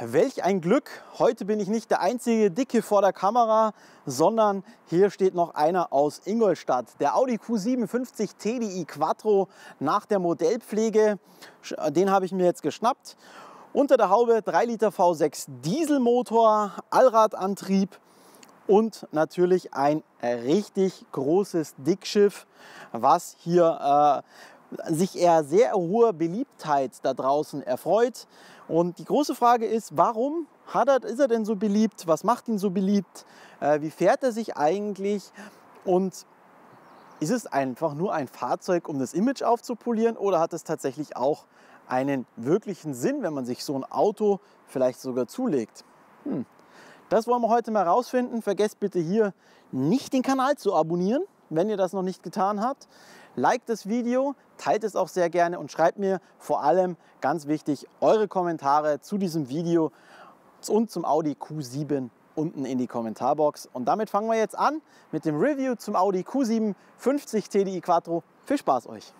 welch ein Glück. Heute bin ich nicht der einzige Dicke vor der Kamera, sondern hier steht noch einer aus Ingolstadt. Der Audi Q57 TDI Quattro nach der Modellpflege. Den habe ich mir jetzt geschnappt. Unter der Haube 3 Liter V6 Dieselmotor, Allradantrieb und natürlich ein richtig großes Dickschiff, was hier äh, sich eher sehr hoher Beliebtheit da draußen erfreut. Und die große Frage ist, warum er, ist er denn so beliebt? Was macht ihn so beliebt? Äh, wie fährt er sich eigentlich? Und ist es einfach nur ein Fahrzeug, um das Image aufzupolieren oder hat es tatsächlich auch einen wirklichen Sinn, wenn man sich so ein Auto vielleicht sogar zulegt? Hm. Das wollen wir heute mal rausfinden. Vergesst bitte hier nicht den Kanal zu abonnieren, wenn ihr das noch nicht getan habt. Like das Video, teilt es auch sehr gerne und schreibt mir vor allem, ganz wichtig, eure Kommentare zu diesem Video und zum Audi Q7 unten in die Kommentarbox. Und damit fangen wir jetzt an mit dem Review zum Audi Q7 50 TDI Quattro. Viel Spaß euch!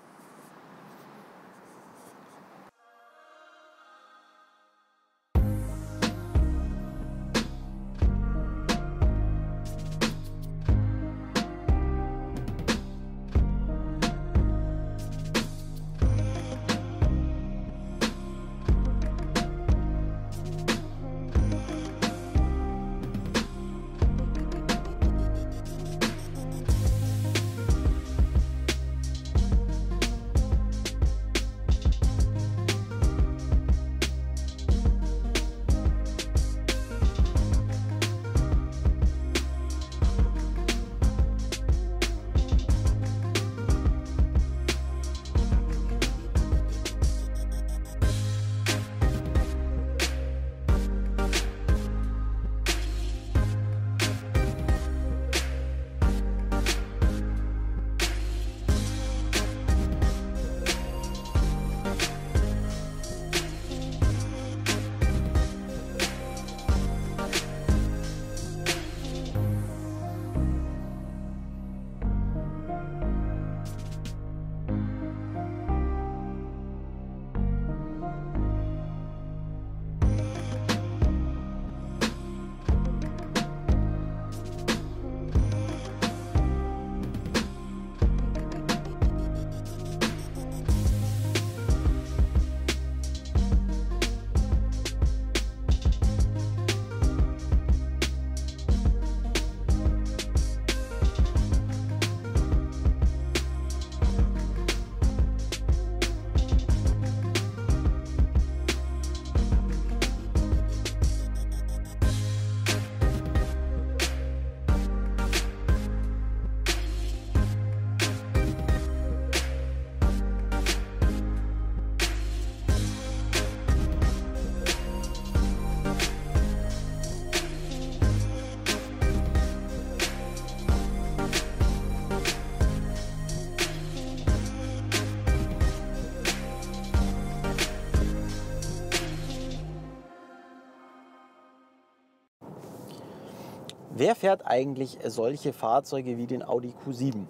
Wer fährt eigentlich solche Fahrzeuge wie den Audi Q7?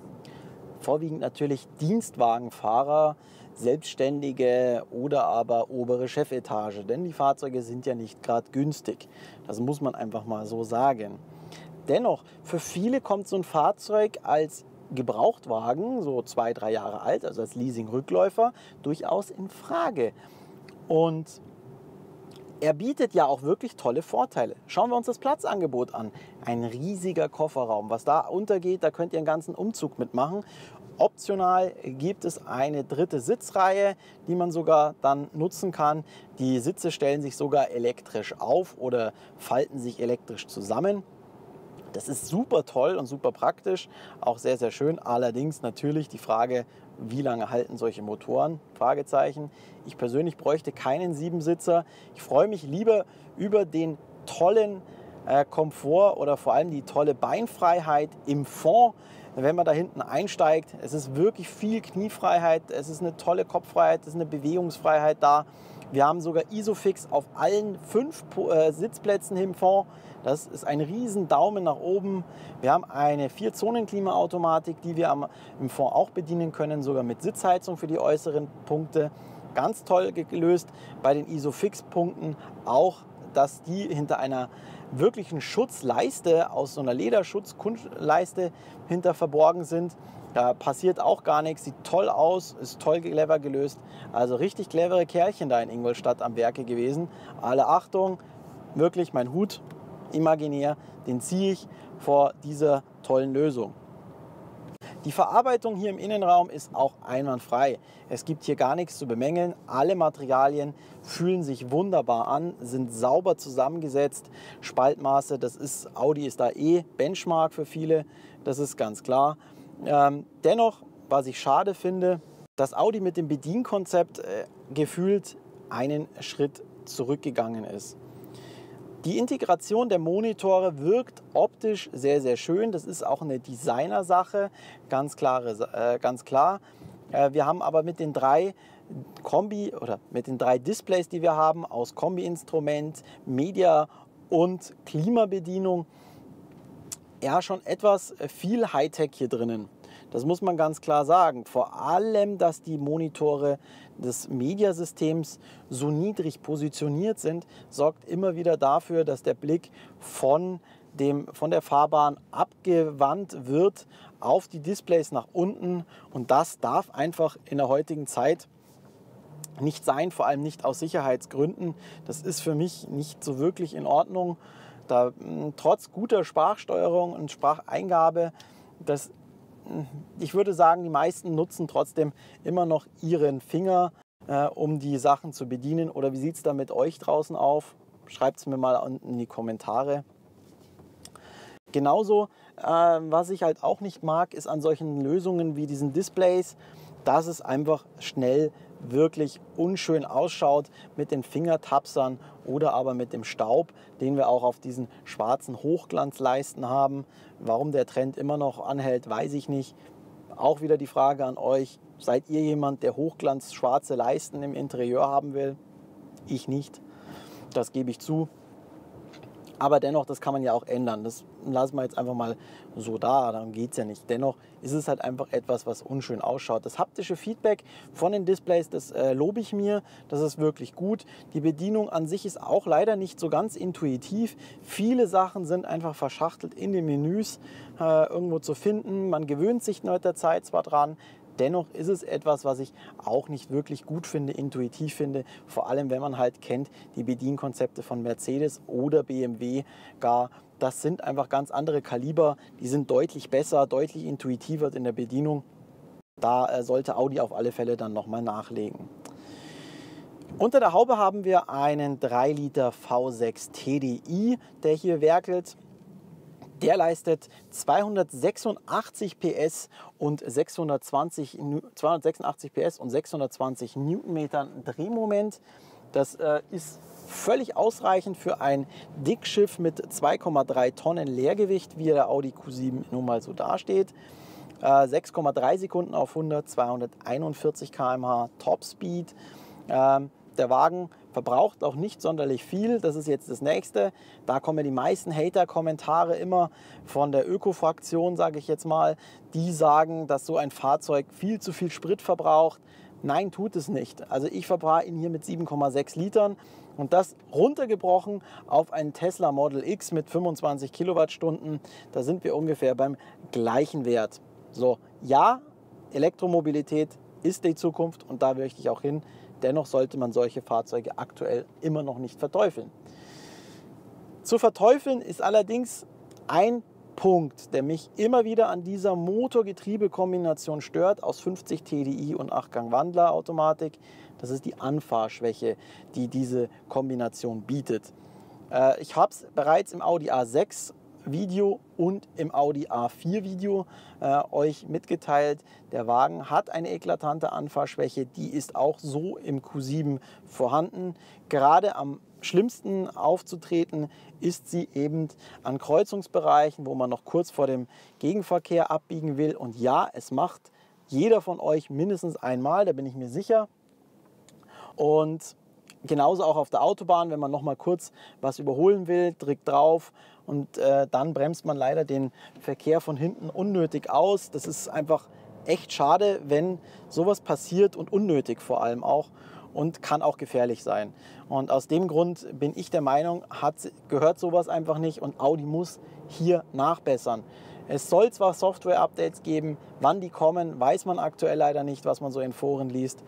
Vorwiegend natürlich Dienstwagenfahrer, Selbstständige oder aber obere Chefetage, denn die Fahrzeuge sind ja nicht gerade günstig. Das muss man einfach mal so sagen. Dennoch, für viele kommt so ein Fahrzeug als Gebrauchtwagen, so zwei, drei Jahre alt, also als Leasing-Rückläufer, durchaus in Frage. Und er bietet ja auch wirklich tolle Vorteile. Schauen wir uns das Platzangebot an. Ein riesiger Kofferraum. Was da untergeht, da könnt ihr einen ganzen Umzug mitmachen. Optional gibt es eine dritte Sitzreihe, die man sogar dann nutzen kann. Die Sitze stellen sich sogar elektrisch auf oder falten sich elektrisch zusammen. Das ist super toll und super praktisch, auch sehr, sehr schön. Allerdings natürlich die Frage, wie lange halten solche Motoren? Fragezeichen. Ich persönlich bräuchte keinen Siebensitzer. Ich freue mich lieber über den tollen äh, Komfort oder vor allem die tolle Beinfreiheit im Fond, wenn man da hinten einsteigt. Es ist wirklich viel Kniefreiheit, es ist eine tolle Kopffreiheit, es ist eine Bewegungsfreiheit da. Wir haben sogar Isofix auf allen fünf äh, Sitzplätzen im Fond. Das ist ein riesen Daumen nach oben. Wir haben eine Vier-Zonen-Klimaautomatik, die wir im Fond auch bedienen können, sogar mit Sitzheizung für die äußeren Punkte. Ganz toll gelöst. Bei den Isofix-Punkten auch dass die hinter einer wirklichen Schutzleiste aus so einer Lederschutzleiste hinter verborgen sind. Da passiert auch gar nichts, sieht toll aus, ist toll clever gelöst. Also richtig clevere Kerlchen da in Ingolstadt am Werke gewesen. Alle Achtung, wirklich mein Hut imaginär, den ziehe ich vor dieser tollen Lösung. Die Verarbeitung hier im Innenraum ist auch einwandfrei. Es gibt hier gar nichts zu bemängeln. Alle Materialien fühlen sich wunderbar an, sind sauber zusammengesetzt. Spaltmaße, das ist, Audi ist da eh Benchmark für viele, das ist ganz klar. Ähm, dennoch, was ich schade finde, dass Audi mit dem Bedienkonzept äh, gefühlt einen Schritt zurückgegangen ist. Die Integration der Monitore wirkt optisch sehr, sehr schön. Das ist auch eine Designersache, ganz, klare, äh, ganz klar. Äh, wir haben aber mit den drei Kombi oder mit den drei Displays, die wir haben, aus Kombi-Instrument, Media und Klimabedienung, ja schon etwas viel Hightech hier drinnen. Das muss man ganz klar sagen. Vor allem, dass die Monitore des Mediasystems so niedrig positioniert sind, sorgt immer wieder dafür, dass der Blick von, dem, von der Fahrbahn abgewandt wird auf die Displays nach unten. Und das darf einfach in der heutigen Zeit nicht sein, vor allem nicht aus Sicherheitsgründen. Das ist für mich nicht so wirklich in Ordnung. Da, trotz guter Sprachsteuerung und Spracheingabe, das ich würde sagen, die meisten nutzen trotzdem immer noch ihren Finger, äh, um die Sachen zu bedienen. Oder wie sieht es da mit euch draußen auf? Schreibt es mir mal unten in die Kommentare. Genauso, äh, was ich halt auch nicht mag, ist an solchen Lösungen wie diesen Displays, dass es einfach schnell wirklich unschön ausschaut mit den Fingertapsern oder aber mit dem Staub, den wir auch auf diesen schwarzen Hochglanzleisten haben. Warum der Trend immer noch anhält, weiß ich nicht. Auch wieder die Frage an euch, seid ihr jemand, der Hochglanz schwarze Leisten im Interieur haben will? Ich nicht. Das gebe ich zu. Aber dennoch, das kann man ja auch ändern. Das lassen wir jetzt einfach mal so da, darum geht es ja nicht. Dennoch ist es halt einfach etwas, was unschön ausschaut. Das haptische Feedback von den Displays, das äh, lobe ich mir. Das ist wirklich gut. Die Bedienung an sich ist auch leider nicht so ganz intuitiv. Viele Sachen sind einfach verschachtelt in den Menüs äh, irgendwo zu finden. Man gewöhnt sich mit der Zeit zwar dran, Dennoch ist es etwas, was ich auch nicht wirklich gut finde, intuitiv finde, vor allem wenn man halt kennt die Bedienkonzepte von Mercedes oder BMW gar. Das sind einfach ganz andere Kaliber, die sind deutlich besser, deutlich intuitiver in der Bedienung. Da äh, sollte Audi auf alle Fälle dann nochmal nachlegen. Unter der Haube haben wir einen 3 Liter V6 TDI, der hier werkelt. Der leistet 286 PS und 620, 286 PS und 620 Newtonmetern Drehmoment. Das äh, ist völlig ausreichend für ein Dickschiff mit 2,3 Tonnen Leergewicht, wie der Audi Q7 nun mal so dasteht. Äh, 6,3 Sekunden auf 100, 241 km/h Topspeed. Der Wagen verbraucht auch nicht sonderlich viel. Das ist jetzt das nächste. Da kommen die meisten Hater-Kommentare immer von der Öko-Fraktion, sage ich jetzt mal. Die sagen, dass so ein Fahrzeug viel zu viel Sprit verbraucht. Nein, tut es nicht. Also ich verbrauche ihn hier mit 7,6 Litern und das runtergebrochen auf einen Tesla Model X mit 25 Kilowattstunden. Da sind wir ungefähr beim gleichen Wert. So, ja, Elektromobilität ist die Zukunft und da möchte ich auch hin. Dennoch sollte man solche Fahrzeuge aktuell immer noch nicht verteufeln. Zu verteufeln ist allerdings ein Punkt, der mich immer wieder an dieser Motor-Getriebe-Kombination stört, aus 50 TDI und 8-Gang-Wandler-Automatik. Das ist die Anfahrschwäche, die diese Kombination bietet. Äh, ich habe es bereits im Audi A6 Video und im Audi A4 Video äh, euch mitgeteilt. Der Wagen hat eine eklatante Anfahrschwäche, die ist auch so im Q7 vorhanden. Gerade am schlimmsten aufzutreten ist sie eben an Kreuzungsbereichen, wo man noch kurz vor dem Gegenverkehr abbiegen will. Und ja, es macht jeder von euch mindestens einmal, da bin ich mir sicher. Und genauso auch auf der Autobahn, wenn man noch mal kurz was überholen will, drückt drauf und äh, dann bremst man leider den Verkehr von hinten unnötig aus. Das ist einfach echt schade, wenn sowas passiert und unnötig vor allem auch. Und kann auch gefährlich sein. Und aus dem Grund bin ich der Meinung, hat, gehört sowas einfach nicht und Audi muss hier nachbessern. Es soll zwar Software-Updates geben, wann die kommen, weiß man aktuell leider nicht, was man so in Foren liest.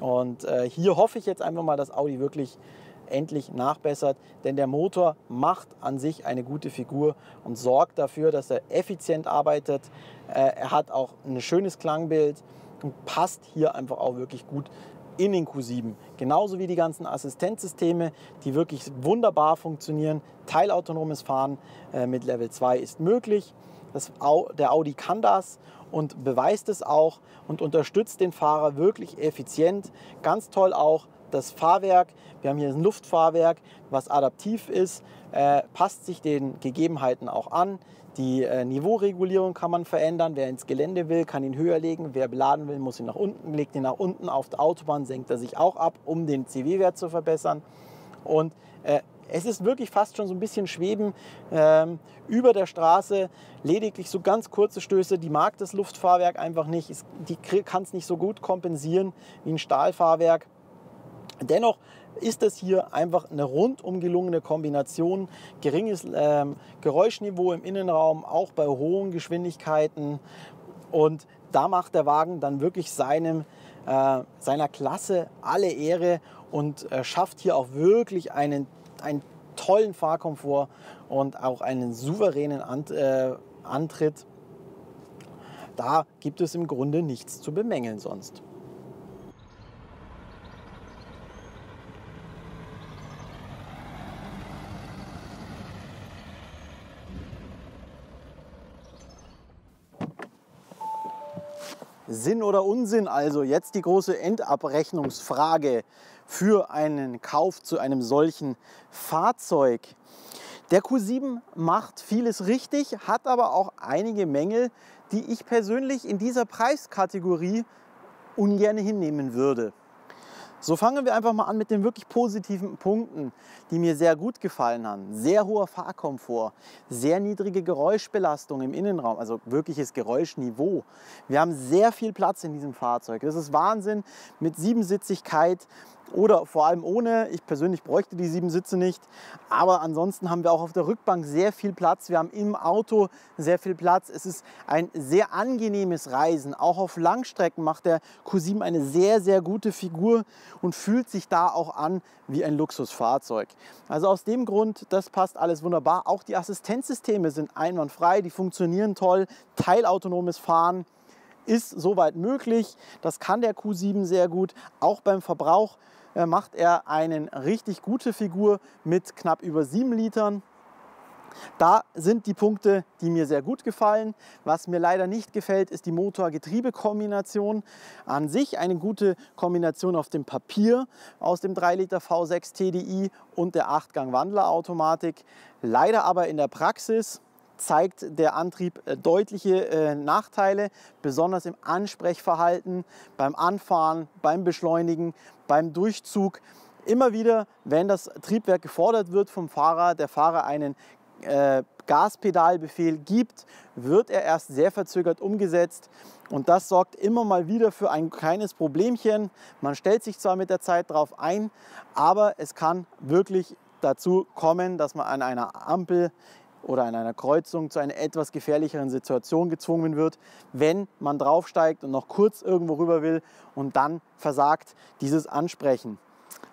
Und äh, hier hoffe ich jetzt einfach mal, dass Audi wirklich endlich nachbessert, denn der Motor macht an sich eine gute Figur und sorgt dafür, dass er effizient arbeitet. Äh, er hat auch ein schönes Klangbild und passt hier einfach auch wirklich gut in den Q7. Genauso wie die ganzen Assistenzsysteme, die wirklich wunderbar funktionieren. Teilautonomes Fahren äh, mit Level 2 ist möglich. Das, der Audi kann das und beweist es auch und unterstützt den Fahrer wirklich effizient. Ganz toll auch das Fahrwerk. Wir haben hier ein Luftfahrwerk, was adaptiv ist, äh, passt sich den Gegebenheiten auch an. Die äh, Niveauregulierung kann man verändern. Wer ins Gelände will, kann ihn höher legen. Wer beladen will, muss ihn nach unten, legt ihn nach unten. Auf der Autobahn senkt er sich auch ab, um den CW-Wert zu verbessern. Und äh, es ist wirklich fast schon so ein bisschen Schweben ähm, über der Straße. Lediglich so ganz kurze Stöße. Die mag das Luftfahrwerk einfach nicht. die kann es nicht so gut kompensieren wie ein Stahlfahrwerk. Dennoch ist es hier einfach eine rundum gelungene Kombination. Geringes ähm, Geräuschniveau im Innenraum, auch bei hohen Geschwindigkeiten. Und da macht der Wagen dann wirklich seinem, äh, seiner Klasse alle Ehre und äh, schafft hier auch wirklich einen, einen tollen Fahrkomfort und auch einen souveränen Ant, äh, Antritt. Da gibt es im Grunde nichts zu bemängeln sonst. Sinn oder Unsinn also? Jetzt die große Endabrechnungsfrage für einen Kauf zu einem solchen Fahrzeug. Der Q7 macht vieles richtig, hat aber auch einige Mängel, die ich persönlich in dieser Preiskategorie ungern hinnehmen würde. So fangen wir einfach mal an mit den wirklich positiven Punkten, die mir sehr gut gefallen haben. Sehr hoher Fahrkomfort, sehr niedrige Geräuschbelastung im Innenraum, also wirkliches Geräuschniveau. Wir haben sehr viel Platz in diesem Fahrzeug. Das ist Wahnsinn mit Siebensitzigkeit oder vor allem ohne. Ich persönlich bräuchte die sieben Sitze nicht. Aber ansonsten haben wir auch auf der Rückbank sehr viel Platz. Wir haben im Auto sehr viel Platz. Es ist ein sehr angenehmes Reisen. Auch auf Langstrecken macht der Q7 eine sehr, sehr gute Figur und fühlt sich da auch an wie ein Luxusfahrzeug. Also aus dem Grund, das passt alles wunderbar. Auch die Assistenzsysteme sind einwandfrei, die funktionieren toll. Teilautonomes Fahren ist soweit möglich. Das kann der Q7 sehr gut. Auch beim Verbrauch macht er eine richtig gute Figur mit knapp über 7 Litern. Da sind die Punkte, die mir sehr gut gefallen. Was mir leider nicht gefällt, ist die Motor-Getriebe-Kombination. An sich eine gute Kombination auf dem Papier aus dem 3 Liter V6 TDI und der 8-Gang-Wandlerautomatik. Leider aber in der Praxis zeigt der Antrieb äh, deutliche äh, Nachteile, besonders im Ansprechverhalten, beim Anfahren, beim Beschleunigen, beim Durchzug. Immer wieder, wenn das Triebwerk gefordert wird vom Fahrer, der Fahrer einen äh, Gaspedalbefehl gibt, wird er erst sehr verzögert umgesetzt. Und das sorgt immer mal wieder für ein kleines Problemchen. Man stellt sich zwar mit der Zeit darauf ein, aber es kann wirklich dazu kommen, dass man an einer Ampel oder an einer Kreuzung zu einer etwas gefährlicheren Situation gezwungen wird, wenn man draufsteigt und noch kurz irgendwo rüber will und dann versagt dieses Ansprechen.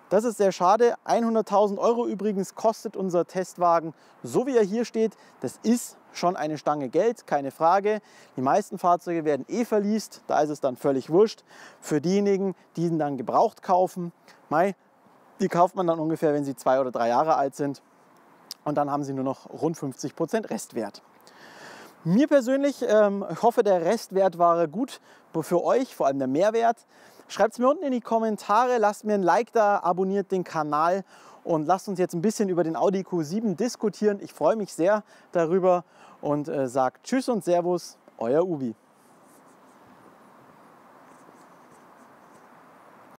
Das ist sehr schade. 100.000 Euro übrigens kostet unser Testwagen, so wie er hier steht. Das ist schon eine Stange Geld, keine Frage. Die meisten Fahrzeuge werden eh verliest, da ist es dann völlig wurscht. Für diejenigen, die ihn dann gebraucht kaufen, die kauft man dann ungefähr, wenn sie zwei oder drei Jahre alt sind und dann haben sie nur noch rund 50 Prozent Restwert. Mir persönlich, ähm, ich hoffe, der Restwert war gut für euch, vor allem der Mehrwert. Schreibt es mir unten in die Kommentare, lasst mir ein Like da, abonniert den Kanal und lasst uns jetzt ein bisschen über den Audi Q7 diskutieren. Ich freue mich sehr darüber und äh, sage Tschüss und Servus, euer Ubi.